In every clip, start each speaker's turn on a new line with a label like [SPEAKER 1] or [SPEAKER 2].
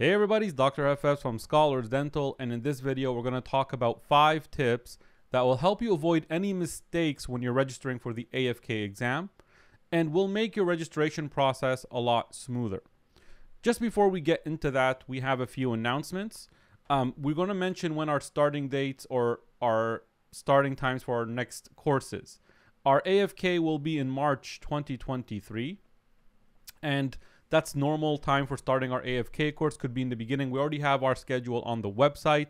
[SPEAKER 1] Hey everybody, it's Dr. Hafez from Scholars Dental and in this video we're going to talk about 5 tips that will help you avoid any mistakes when you're registering for the AFK exam and will make your registration process a lot smoother. Just before we get into that, we have a few announcements. Um, we're going to mention when our starting dates or our starting times for our next courses. Our AFK will be in March 2023 and that's normal time for starting our AFK course. Could be in the beginning. We already have our schedule on the website.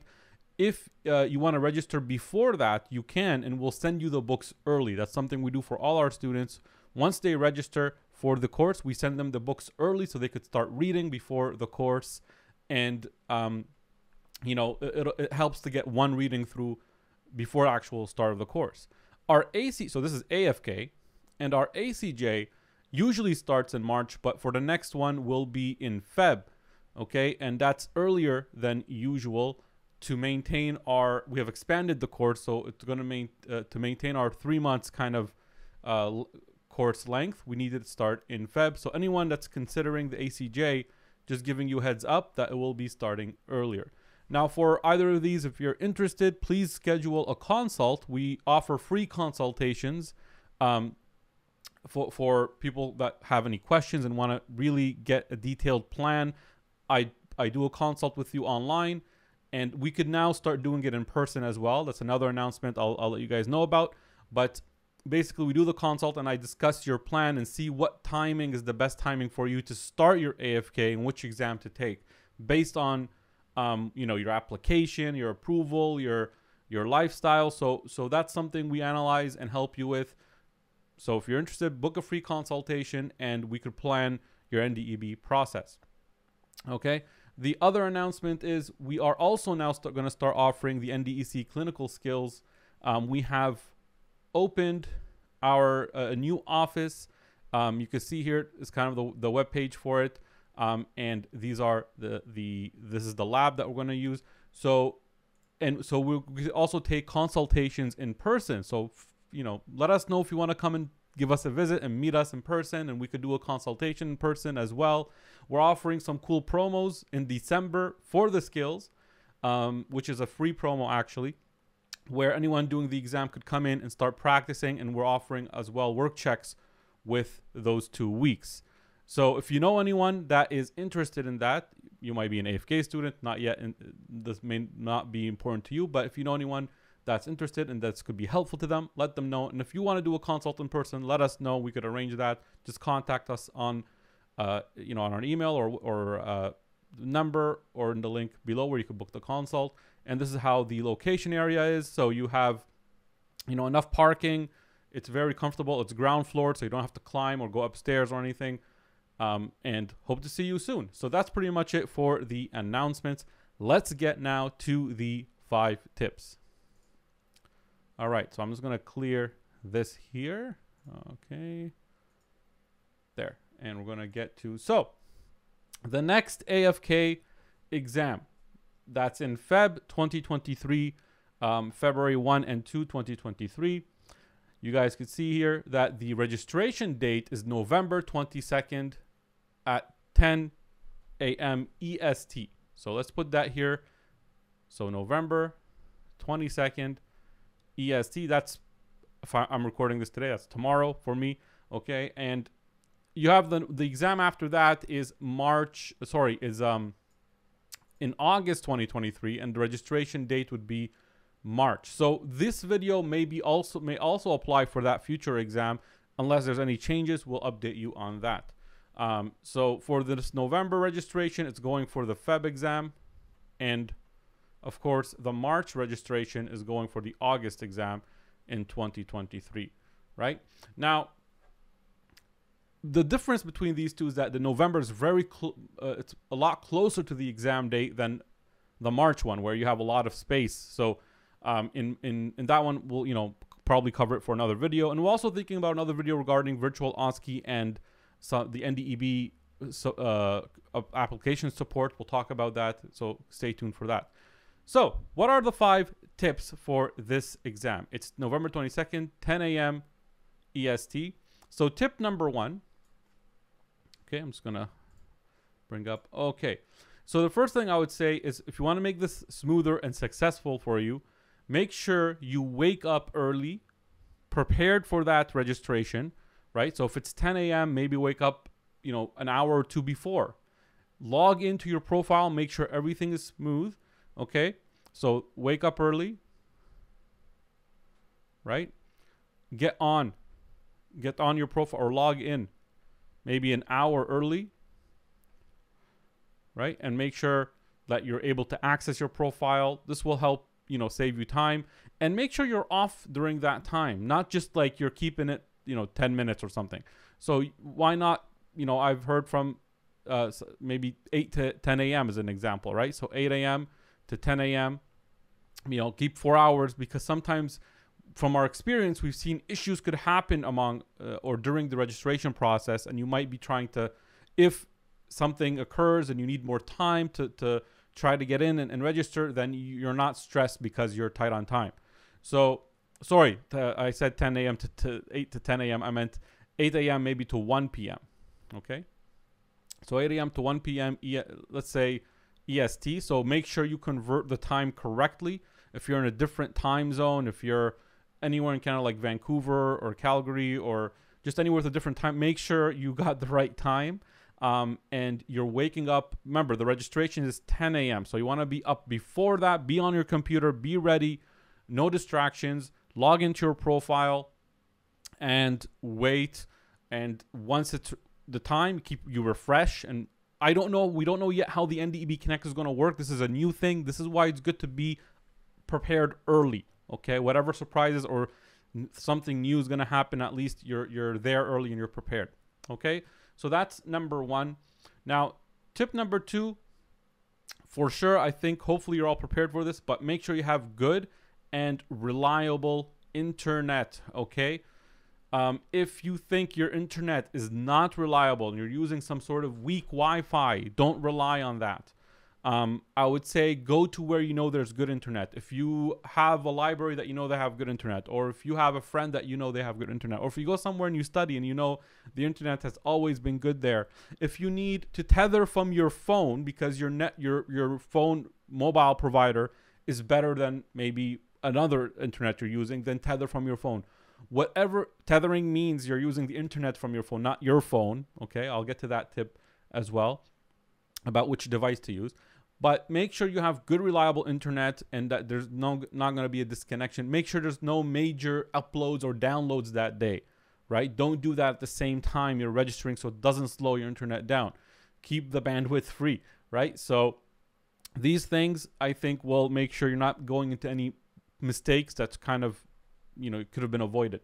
[SPEAKER 1] If uh, you want to register before that, you can, and we'll send you the books early. That's something we do for all our students. Once they register for the course, we send them the books early so they could start reading before the course. And, um, you know, it, it helps to get one reading through before actual start of the course. Our AC, so this is AFK, and our ACJ usually starts in March, but for the next one will be in Feb. Okay, and that's earlier than usual to maintain our. We have expanded the course, so it's going to main uh, to maintain our three months kind of uh, course length. We needed to start in Feb. So anyone that's considering the ACJ, just giving you heads up that it will be starting earlier. Now, for either of these, if you're interested, please schedule a consult. We offer free consultations. Um, for for people that have any questions and want to really get a detailed plan, I I do a consult with you online, and we could now start doing it in person as well. That's another announcement I'll I'll let you guys know about. But basically, we do the consult and I discuss your plan and see what timing is the best timing for you to start your AFK and which exam to take based on um, you know your application, your approval, your your lifestyle. So so that's something we analyze and help you with. So if you're interested, book a free consultation and we could plan your NDEB process. Okay. The other announcement is we are also now going to start offering the NDECC clinical skills. Um, we have opened our uh, new office. Um, you can see here is kind of the, the web page for it. Um, and these are the the this is the lab that we're going to use. So and so we'll also take consultations in person. So you know, let us know if you want to come and give us a visit and meet us in person and we could do a consultation in person as well. We're offering some cool promos in December for the skills, um, which is a free promo actually, where anyone doing the exam could come in and start practicing. And we're offering as well work checks with those two weeks. So if you know anyone that is interested in that, you might be an AFK student, not yet. In, this may not be important to you, but if you know anyone that's interested and that could be helpful to them, let them know. And if you want to do a consult in person, let us know. We could arrange that. Just contact us on, uh, you know, on our email or or uh, number or in the link below where you can book the consult. And this is how the location area is. So you have, you know, enough parking. It's very comfortable. It's ground floor, so you don't have to climb or go upstairs or anything. Um, and hope to see you soon. So that's pretty much it for the announcements. Let's get now to the five tips. All right, so I'm just gonna clear this here. Okay, there, and we're gonna get to, so the next AFK exam, that's in Feb 2023, um, February 1 and 2, 2023. You guys can see here that the registration date is November 22nd at 10 a.m. EST. So let's put that here. So November 22nd EST. That's if I, am recording this today. That's tomorrow for me. Okay, and you have the the exam after that is March. Sorry, is um in August 2023, and the registration date would be March. So this video may be also may also apply for that future exam. Unless there's any changes, we'll update you on that. Um, so for this November registration, it's going for the Feb exam, and of course, the March registration is going for the August exam in 2023, right? Now, the difference between these two is that the November is very uh, it's a lot closer to the exam date than the March one, where you have a lot of space. So, um, in in in that one, we'll you know probably cover it for another video, and we're also thinking about another video regarding virtual OSCE and so the NDEB so, uh, application support. We'll talk about that, so stay tuned for that. So, what are the five tips for this exam? It's November 22nd, 10 a.m. EST. So, tip number one. Okay, I'm just going to bring up. Okay. So the first thing I would say is if you want to make this smoother and successful for you, make sure you wake up early, prepared for that registration, right? So if it's 10 a.m., maybe wake up, you know, an hour or two before. Log into your profile, make sure everything is smooth, okay? So wake up early, right? Get on. Get on your profile or log in maybe an hour early, right? And make sure that you're able to access your profile. This will help, you know, save you time and make sure you're off during that time, not just like you're keeping it, you know, 10 minutes or something. So why not, you know, I've heard from uh, maybe 8 to 10 a.m. as an example, right? So 8 a.m. to 10 a.m., you know, keep four hours because sometimes from our experience, we've seen issues could happen among uh, or during the registration process, and you might be trying to, if something occurs and you need more time to, to try to get in and, and register, then you're not stressed because you're tight on time. So, sorry, I said 10 a.m. To, to 8 to 10 a.m. I meant 8 a.m. maybe to 1 p.m. Okay, so 8 a.m. to 1 p.m. E- let's say EST. So make sure you convert the time correctly. If you're in a different time zone, if you're anywhere in Canada like Vancouver or Calgary or just anywhere with a different time, make sure you got the right time. Um, and you're waking up. Remember, the registration is 10 a.m. So you want to be up before that, be on your computer, be ready, no distractions, log into your profile and wait. And once it's the time, keep you refresh. And I don't know, we don't know yet how the NDEB Connect is going to work. This is a new thing. This is why it's good to be prepared early. Okay, whatever surprises or something new is going to happen, at least you're you're there early and you're prepared. Okay, so that's number one. Now, tip number two, for sure, I think hopefully you're all prepared for this, but make sure you have good and reliable internet. Okay. Um, if you think your internet is not reliable and you're using some sort of weak Wi Fi, don't rely on that um, I would say go to where you know there's good internet. If you have a library that you know they have good internet, or if you have a friend that you know they have good internet, or if you go somewhere and you study and you know the internet has always been good there. If you need to tether from your phone because your net your your phone mobile provider is better than maybe another internet you're using, then tether from your phone. Whatever tethering means, you're using the internet from your phone, not your phone. Okay, I'll get to that tip as well about which device to use. But make sure you have good reliable internet and that there's no not going to be a disconnection. Make sure there's no major uploads or downloads that day right? Don't do that at the same time you're registering so it doesn't slow your internet down. Keep the bandwidth free right? So these things i think will make sure you're not going into any mistakes. That's kind of you know it could have been avoided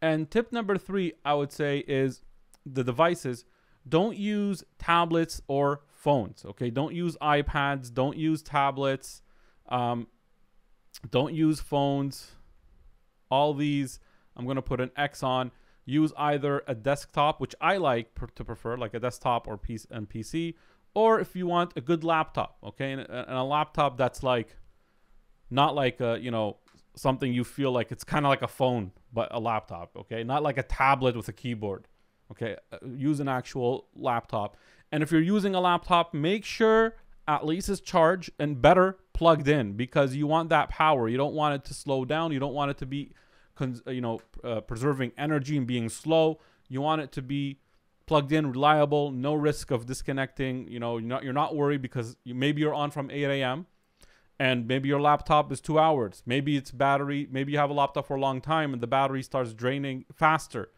[SPEAKER 1] and tip number three i would say is the devices don't use tablets or phones. Okay, don't use iPads, don't use tablets, um, don't use phones. All these, I'm gonna put an X on. Use either a desktop, which I like per- to prefer, like a desktop or PC and PC, or if you want a good laptop. Okay, and, and a laptop that's like not like a you know something you feel like it's kind of like a phone but a laptop okay not like a tablet with a keyboard okay uh, use an actual laptop and if you're using a laptop, make sure at least it's charged and better plugged in because you want that power. You don't want it to slow down. You don't want it to be, you know, uh, preserving energy and being slow. You want it to be plugged in, reliable, no risk of disconnecting. You know, you're not, you're not worried because you, maybe you're on from 8 a.m. and maybe your laptop is two hours. Maybe it's battery. Maybe you have a laptop for a long time and the battery starts draining faster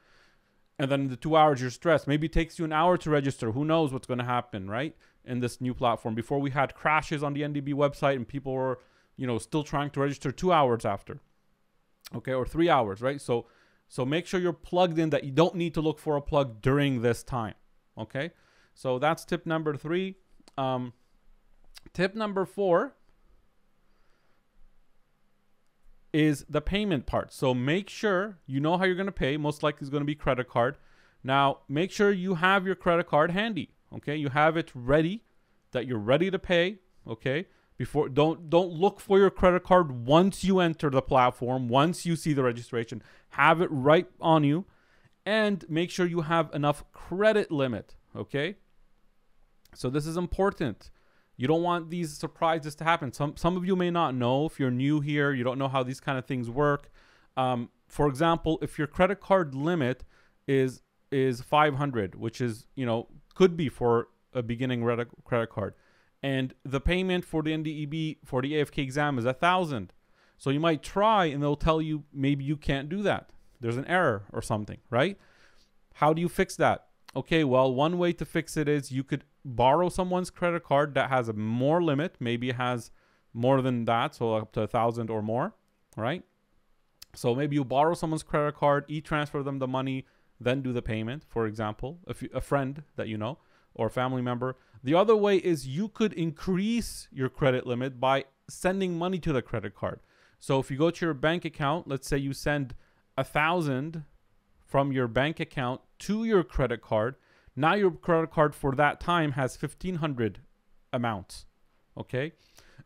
[SPEAKER 1] and then the two hours you're stressed. Maybe it takes you an hour to register. Who knows what's going to happen, right? In this new platform. Before we had crashes on the NDEB website and people were, you know, still trying to register two hours after. Okay, or three hours, right? So so make sure you're plugged in that you don't need to look for a plug during this time. Okay. So that's tip number three. Um, tip number four is the payment part. So make sure you know how you're going to pay. Most likely is going to be credit card. Now, make sure you have your credit card handy. Okay? You have it ready that you're ready to pay, okay? Before don't don't look for your credit card once you enter the platform, once you see the registration. Have it right on you and make sure you have enough credit limit, okay? So this is important. You don't want these surprises to happen. Some some of you may not know if you're new here, you don't know how these kind of things work. Um, for example, if your credit card limit is is 500, which is you know could be for a beginning credit card, and the payment for the NDEB for the AFK exam is a thousand, so you might try and they'll tell you maybe you can't do that. There's an error or something, right? How do you fix that? Okay, well, one way to fix it is you could borrow someone's credit card that has a more limit, maybe has more than that, so up to a thousand or more, right? So maybe you borrow someone's credit card, e-transfer them the money, then do the payment, for example, if you, a friend that you know or family member. The other way is you could increase your credit limit by sending money to the credit card. So if you go to your bank account, let's say you send a thousand from your bank account to your credit card. Now your credit card for that time has 1500 amounts. Okay?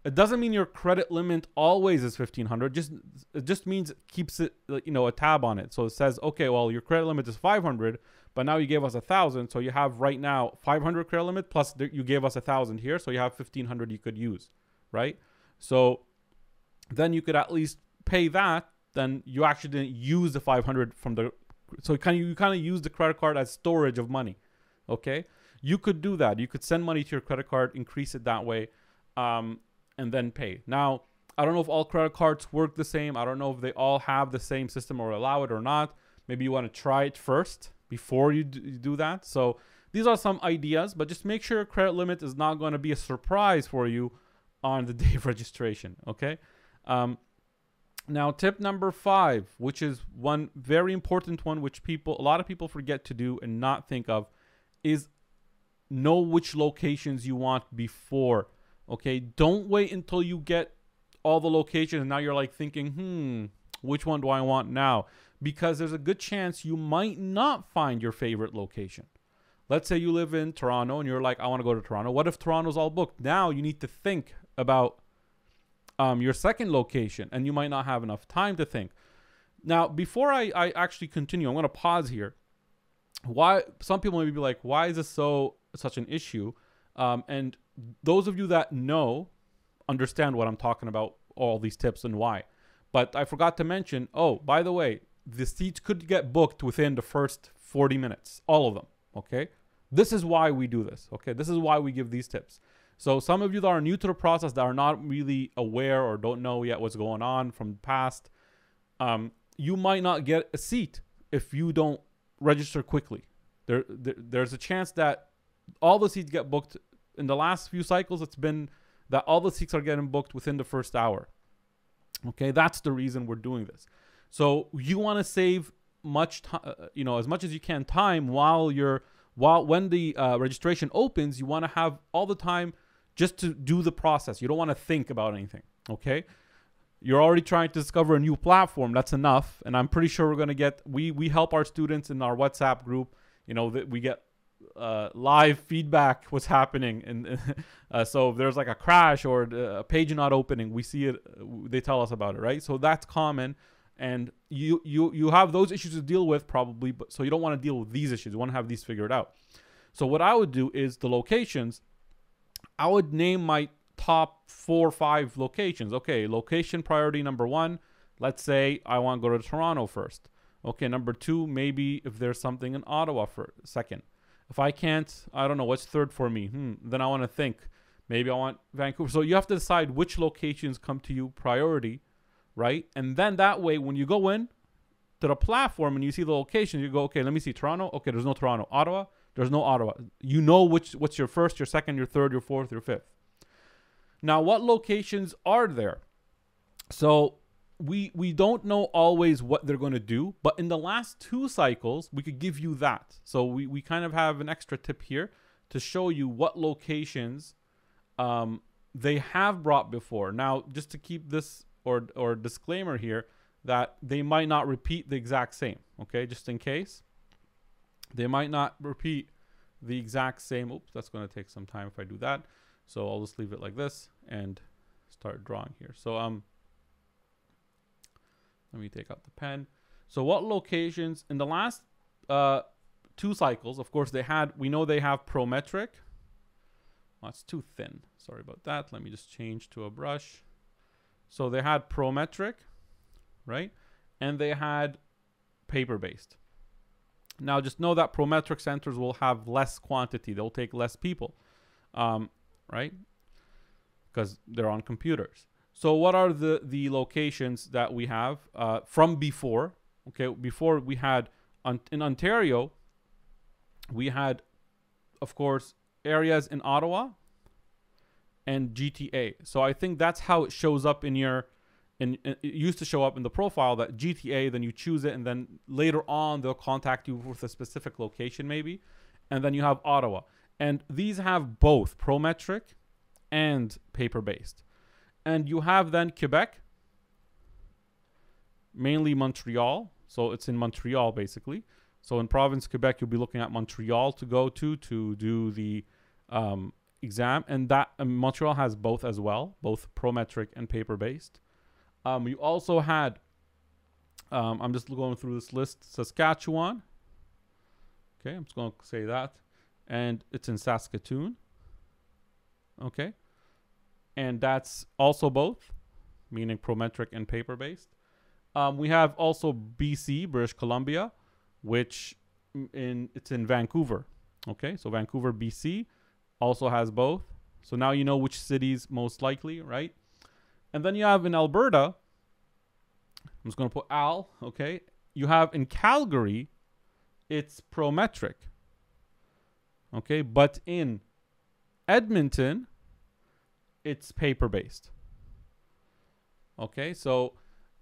[SPEAKER 1] It doesn't mean your credit limit always is 1500. Just it just means it keeps it you know a tab on it. So it says, "Okay, well, your credit limit is 500, but now you gave us a 1000, so you have right now 500 credit limit plus you gave us a 1000 here, so you have 1500 you could use, right? So then you could at least pay that then you actually didn't use the 500 from the so kind of you kind of use the credit card as storage of money okay? You could do that. You could send money to your credit card increase it that way um, and then pay. Now i don't know if all credit cards work the same. I don't know if they all have the same system or allow it or not. Maybe you want to try it first before you do that. So these are some ideas but just make sure your credit limit is not going to be a surprise for you on the day of registration okay? Um, now, tip number five, which is one very important one, which people, a lot of people forget to do and not think of, is know which locations you want before. Okay, don't wait until you get all the locations and now you're like thinking, hmm, which one do I want now? Because there's a good chance you might not find your favorite location. Let's say you live in Toronto and you're like, I want to go to Toronto. What if Toronto's all booked? Now you need to think about um, your second location, and you might not have enough time to think. Now, before I, I actually continue, I'm going to pause here. Why some people may be like, why is this so such an issue? Um, and those of you that know understand what I'm talking about, all these tips and why. But I forgot to mention, oh, by the way, the seats could get booked within the first 40 minutes, all of them. Okay. This is why we do this. Okay. This is why we give these tips. So some of you that are new to the process that are not really aware or don't know yet what's going on from the past, um, you might not get a seat if you don't register quickly. There, there, there's a chance that all the seats get booked in the last few cycles. It's been that all the seats are getting booked within the first hour. Okay, that's the reason we're doing this. So you want to save much time, uh, you know, as much as you can time while you're while when the uh, registration opens. You want to have all the time just to do the process. You don't want to think about anything, okay? You're already trying to discover a new platform. That's enough. And I'm pretty sure we're going to get we we help our students in our WhatsApp group, you know, that we get uh, live feedback what's happening and uh, so if there's like a crash or a page not opening we see it they tell us about it right so that's common and you you you have those issues to deal with probably but so you don't want to deal with these issues you want to have these figured out so what i would do is the locations I would name my top four or five locations. Okay, location priority number one. Let's say I want to go to Toronto first. Okay, number two, maybe if there's something in Ottawa for second. If I can't, I don't know what's third for me. Hmm, then I want to think. Maybe I want Vancouver. So you have to decide which locations come to you priority, right? And then that way, when you go in to the platform and you see the location, you go, okay, let me see Toronto. Okay, there's no Toronto. Ottawa. There's no Ottawa. You know which what's your first, your second, your third, your fourth, your fifth. Now, what locations are there? So we we don't know always what they're going to do, but in the last two cycles, we could give you that. So we, we kind of have an extra tip here to show you what locations um, they have brought before. Now, just to keep this or or disclaimer here that they might not repeat the exact same. Okay, just in case. They might not repeat the exact same. Oops, that's going to take some time if I do that. So I'll just leave it like this and start drawing here. So um, let me take out the pen. So what locations in the last uh, two cycles, of course, they had, we know they have Prometric well, it's too thin. Sorry about that. Let me just change to a brush. So they had Prometric, right? And they had paper-based. Now just know that Prometric centers will have less quantity. They'll take less people, um, right? Because they're on computers. So what are the, the locations that we have uh, from before? Okay, before we had in Ontario, we had, of course, areas in Ottawa and GTA. So I think that's how it shows up in your and it used to show up in the profile that GTA, then you choose it, and then later on they'll contact you with a specific location, maybe. And then you have Ottawa. And these have both Prometric and paper based. And you have then Quebec, mainly Montreal. So it's in Montreal, basically. So in province Quebec, you'll be looking at Montreal to go to to do the um, exam, and that um, Montreal has both as well, both Prometric and paper based. Um, you also had, um, I'm just going through this list, Saskatchewan. Okay, I'm just going to say that, and it's in Saskatoon. Okay, and that's also both, meaning Prometric and paper based. Um, we have also BC, British Columbia which in it's in Vancouver. Okay, so Vancouver, BC also has both. So now you know which cities most likely, right? And then you have in Alberta, I'm just going to put Al, okay? You have in Calgary, it's Prometric. Okay, but in Edmonton, it's paper based. Okay, so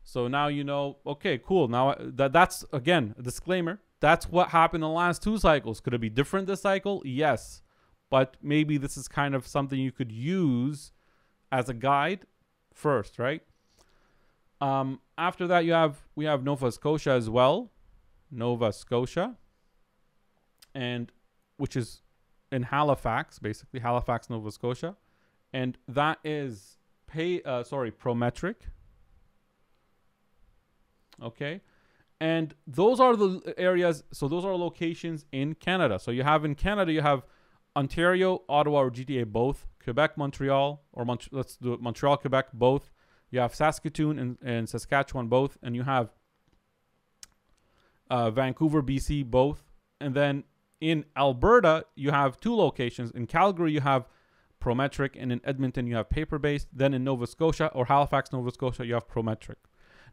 [SPEAKER 1] so now you know, okay, cool. Now uh, that that's again a disclaimer. That's what happened in the last two cycles. Could it be different this cycle? Yes. But maybe this is kind of something you could use as a guide first, right? Um, after that, you have we have Nova Scotia as well, Nova Scotia, and which is in Halifax, basically Halifax, Nova Scotia, and that is pay. Uh, sorry, Prometric. Okay? And those are the areas so those are locations in canada. So you have in canada you have ontario ottawa or gta both quebec montreal or Mont- let's do it montreal quebec both you have saskatoon and, and saskatchewan both and you have uh, vancouver bc both and then in alberta you have two locations in calgary you have prometric and in edmonton you have paper based then in nova scotia or halifax nova scotia you have prometric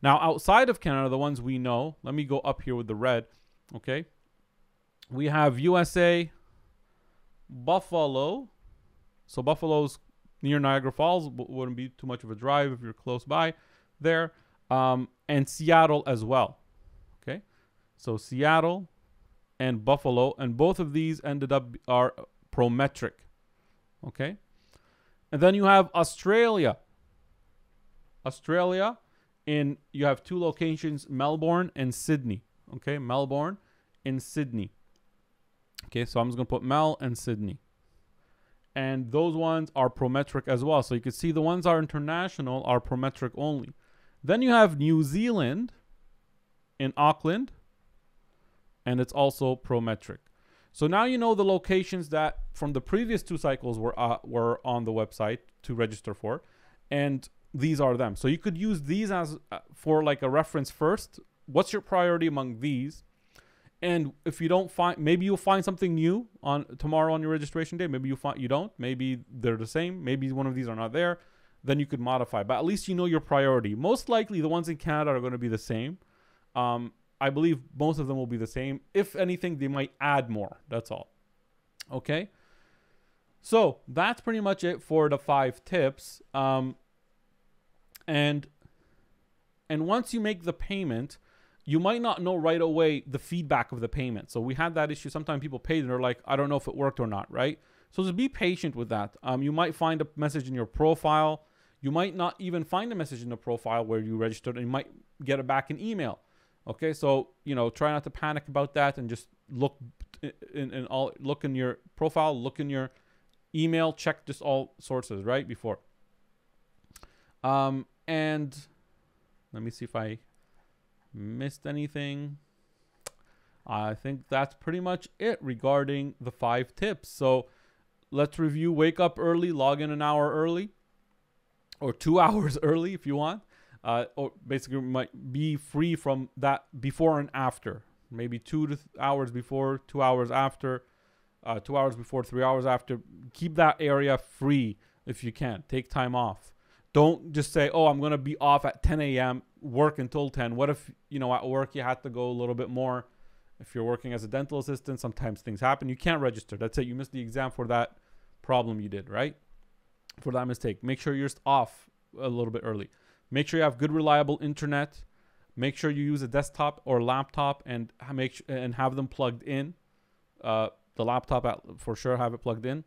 [SPEAKER 1] now, outside of Canada, the ones we know, let me go up here with the red. Okay. We have USA, Buffalo. So Buffalo's near Niagara Falls. Wouldn't be too much of a drive if you're close by there. Um, and Seattle as well. Okay. So Seattle and Buffalo. And both of these ended up are Prometric. Okay. And then you have Australia. Australia in you have two locations, Melbourne and Sydney. Okay, Melbourne and Sydney. Okay, so I'm just gonna put Mel and Sydney. And those ones are Prometric as well. So you can see the ones are international are Prometric only. Then you have New Zealand in Auckland, and it's also Prometric. So now you know the locations that from the previous two cycles were uh, were on the website to register for, and these are them. So you could use these as uh, for like a reference first. What's your priority among these? And if you don't find, maybe you'll find something new on tomorrow on your registration day. Maybe you find you don't. Maybe they're the same. Maybe one of these are not there. Then you could modify. But at least you know your priority. Most likely, the ones in Canada are going to be the same. Um, I believe most of them will be the same. If anything, they might add more. That's all. Okay. So that's pretty much it for the five tips. Um, and and once you make the payment you might not know right away the feedback of the payment. So we had that issue. Sometimes people paid and they're like i don't know if it worked or not right? So just be patient with that. Um, you might find a message in your profile. You might not even find a message in the profile where you registered and you might get it back in email. Okay so you know try not to panic about that and just look in, in all look in your profile look in your email check just all sources right before. Um and let me see if I missed anything. I think that's pretty much it regarding the five tips. So let's review. Wake up early, log in an hour early, or two hours early if you want. Uh, or basically might be free from that before and after. Maybe two to th- hours before, two hours after, uh, two hours before, three hours after. Keep that area free if you can. Take time off. Don't just say, "Oh, I'm gonna be off at 10 a.m. Work until 10." What if you know at work you had to go a little bit more? If you're working as a dental assistant, sometimes things happen. You can't register. That's it. You missed the exam for that problem you did, right? For that mistake. Make sure you're off a little bit early. Make sure you have good, reliable internet. Make sure you use a desktop or laptop and make and have them plugged in. Uh, the laptop at, for sure have it plugged in,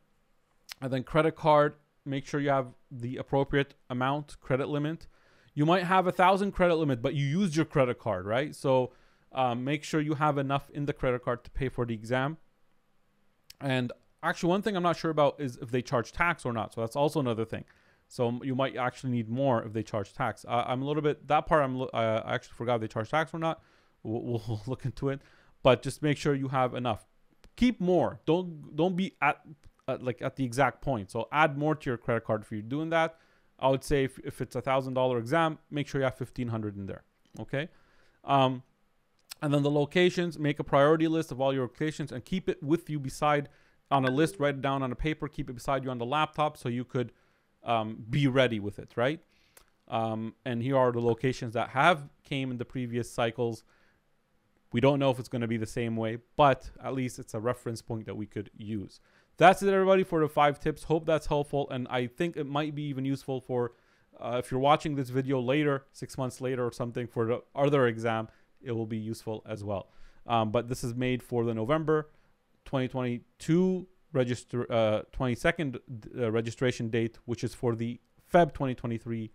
[SPEAKER 1] and then credit card. Make sure you have the appropriate amount credit limit. You might have a thousand credit limit, but you use your credit card, right? So um, make sure you have enough in the credit card to pay for the exam. And actually, one thing I'm not sure about is if they charge tax or not. So that's also another thing. So you might actually need more if they charge tax. Uh, I'm a little bit that part. I'm uh, I actually forgot if they charge tax or not. We'll, we'll, look into it, but just make sure you have enough. Keep more. Don't don't be at, at like at the exact point. So add more to your credit card if you're doing that. I would say if, if it's a thousand dollar exam, make sure you have fifteen hundred in there. Okay. Um, and then the locations, make a priority list of all your locations and keep it with you beside on a list, write it down on a paper, keep it beside you on the laptop so you could um, be ready with it, right? Um, and here are the locations that have came in the previous cycles. We don't know if it's going to be the same way, but at least it's a reference point that we could use. That's it, everybody, for the five tips. Hope that's helpful, and I think it might be even useful for uh, if you're watching this video later, six months later or something for the other exam. It will be useful as well. Um, but this is made for the November 2022 register uh, 22nd uh, registration date, which is for the Feb 2023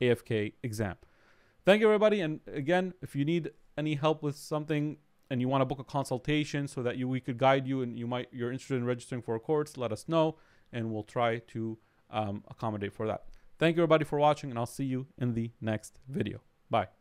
[SPEAKER 1] AFK exam. Thank you, everybody. And again, if you need any help with something and you want to book a consultation so that you we could guide you and you might you're interested in registering for a course, let us know and we'll try to um, accommodate for that. Thank you, everybody, for watching, and I'll see you in the next video. Bye.